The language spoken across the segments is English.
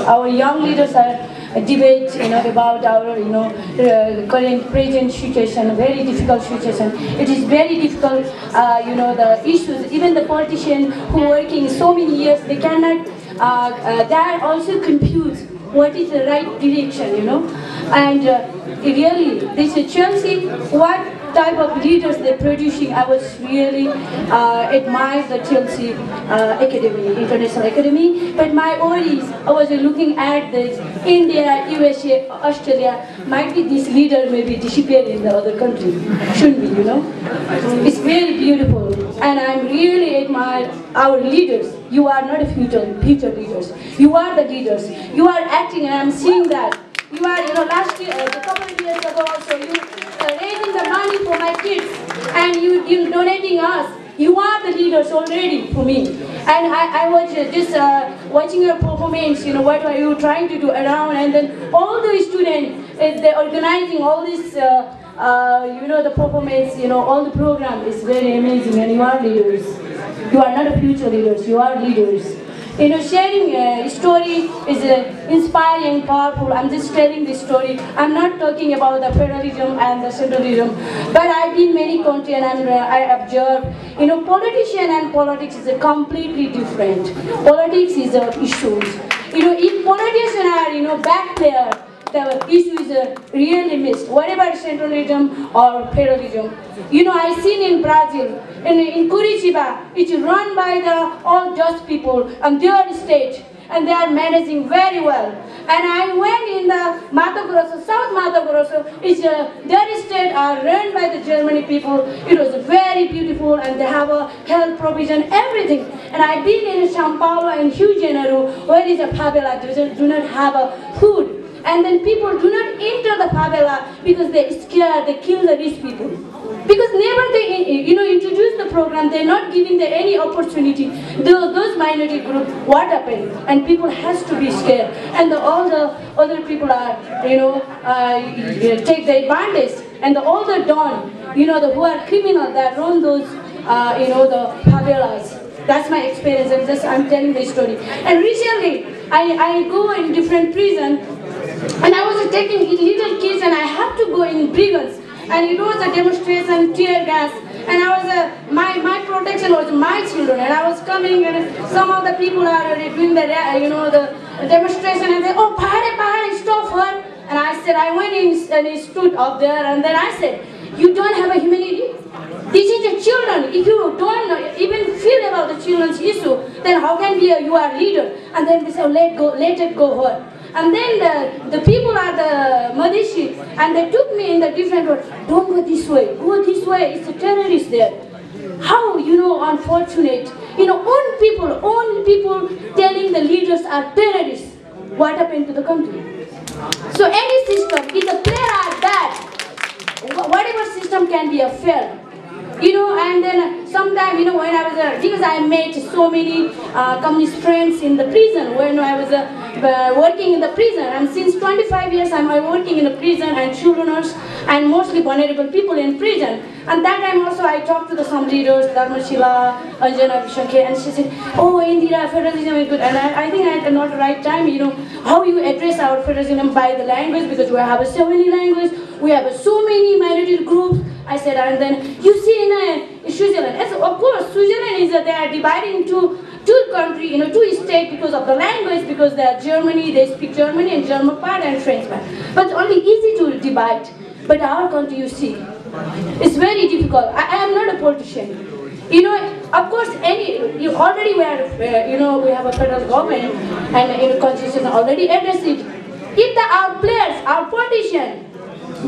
Our young leaders are uh, debate, you know, about our, you know, uh, current present situation, very difficult situation. It is very difficult, uh, you know, the issues. Even the politician who working so many years, they cannot. Uh, uh, they are also confused. What is the right direction, you know? And uh, really, this is Chelsea. What type of leaders they're producing, I was really uh, admire the Chelsea uh, Academy, International Academy. But my worries, I was looking at this India, USA, Australia. Might be this leader maybe disappear in the other country. Shouldn't be, you know. It's very beautiful, and I really admire our leaders. You are not a future future leaders. You are the leaders. You are acting, and I'm seeing that. You are, you know, last year, uh, a couple of years ago also, you uh, raising the money for my kids, and you, you donating us. You are the leaders already for me. And I, I was just uh, watching your performance, you know, what are you trying to do around, and then all the students, uh, they're organizing all this, uh, uh, you know, the performance, you know, all the program is very amazing, and you are leaders. You are not a future leaders, you are leaders. You know, sharing a story is uh, inspiring, powerful. I'm just telling this story. I'm not talking about the federalism and the centralism, but I've been many countries and uh, I observe, you know, politician and politics is a completely different. Politics is a issues. You know, if politicians are, you know, back there, the issue is uh, really missed, whatever centralism or federalism. You know, I've seen in Brazil, in, in Curitiba, it's run by the all just people and their state, and they are managing very well. And I went in the Mato Grosso, South Mato Grosso, it's, uh, their state are run by the Germany people. It was very beautiful and they have a health provision, everything. And I've been in Sao Paulo and Rio Janeiro, where is a favela, do not have a food. And then people do not enter the favela because they're scared, they kill the rich people. Because never they, you know, introduce the program, they're not giving them any opportunity. Those, those minority group, what happened? And people has to be scared. And the, all the other people are, you know, uh, take the advantage. And the, all the don, you know, the who are criminal that run those, uh, you know, the favelas. That's my experience. I'm just I'm telling the story. And recently, I, I go in different prison and I was taking little kids and I had to go in Birgunj. And it was a demonstration, tear gas. And I was, uh, my, my protection was my children. And I was coming and some of the people are doing the, you know, the demonstration and they, oh, pahare, pahare, stop her. And I said, I went in and he stood up there and then I said, you don't have a humanity? This is the children. If you don't even feel about the children's issue, then how can be a, you are leader? And then they say, let go, let it go her. And then the, the people are the Madhesi, and they took me in the different road. Don't go this way, go this way, it's a terrorist there. How, you know, unfortunate. You know, own people, own people telling the leaders are terrorists. What happened to the country? So any system, if the player bad, whatever system can be a fair. You know, and then sometimes, you know, when I was, uh, because I met so many uh, communist friends in the prison when I was uh, working in the prison. And since 25 years, I'm working in the prison and childreners and mostly vulnerable people in prison. And that time also, I talked to the, some leaders, Dharmashila, Anjana Bishankhe, and she said, oh, Indira, federalism is good. And I, I think at not the right time, you know, how you address our federalism by the language, because we have so many languages, we have so many minority groups, I said, and then you see in uh, Switzerland, as, of course, Switzerland is uh, they are divided into two country, you know, two states because of the language, because they are Germany, they speak German and German part and French part. But only easy to divide. But our country, you see, it's very difficult. I, I am not a politician. You know, of course, any you already we are, uh, you know, we have a federal government and you constitution already addressed it. If the our players, our politicians,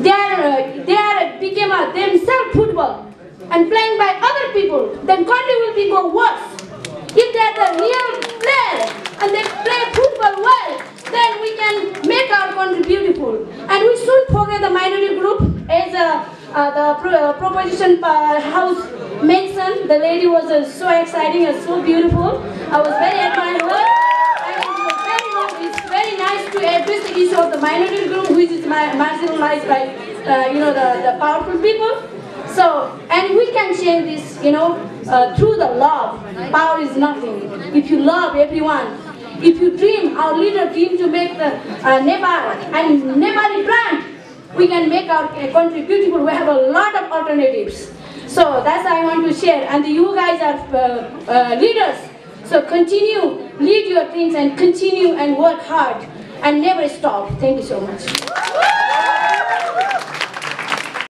they are, uh, they are became a themselves football and playing by other people, then country will be go worse. If they are the real player and they play football well, then we can make our country beautiful. And we should forget the minority group as uh, uh, the pro uh, proposition house mentioned. The lady was uh, so exciting and so beautiful. I was very admired her. It's very nice to address the issue of the minority group, which is ma marginalized by, uh, you know, the, the powerful people. So, and we can change this, you know, uh, through the love. Power is nothing. If you love everyone, If you dream, our leader dream to make the uh, Nepal and Nepali plant, we can make our uh, country beautiful. We have a lot of alternatives. So that's I want to share. And you guys are uh, uh, leaders. So continue, lead your things and continue and work hard and never stop. Thank you so much.